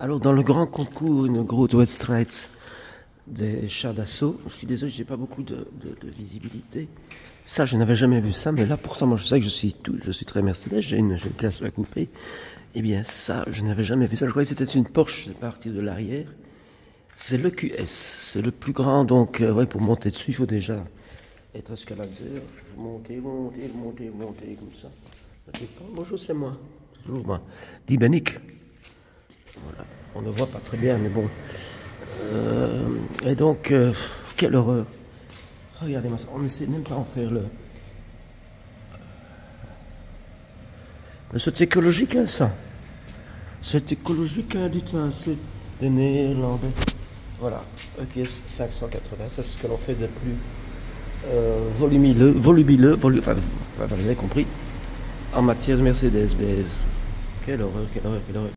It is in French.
Alors, dans le grand concours, une grosse West Straight des chars d'assaut, je suis désolé, j'ai pas beaucoup de, visibilité. Ça, je n'avais jamais vu ça, mais là, pourtant, moi, je sais que je suis tout, je suis très Mercedes, j'ai une, une classe à couper. Eh bien, ça, je n'avais jamais vu ça. Je croyais que c'était une Porsche, c'est parti de l'arrière. C'est le QS, c'est le plus grand, donc, euh, ouais, pour monter dessus, il faut déjà être escaladeur. Vous montez, vous montez, vous montez, vous montez, comme ça. Bonjour, c'est moi. Toujours moi. Dibanique. On ne voit pas très bien, mais bon. Euh, et donc, euh, quelle horreur. Regardez-moi ça. On ne sait même pas en faire le. Mais c'est écologique, hein, ça. C'est écologique, hein, dites hein, c'est des Néerlandais. Voilà, EQS 580, c'est ce que l'on fait de plus euh, volumineux, volumineux, enfin, vous avez compris, en matière de Mercedes-Benz. Quelle horreur, quelle horreur, quelle horreur.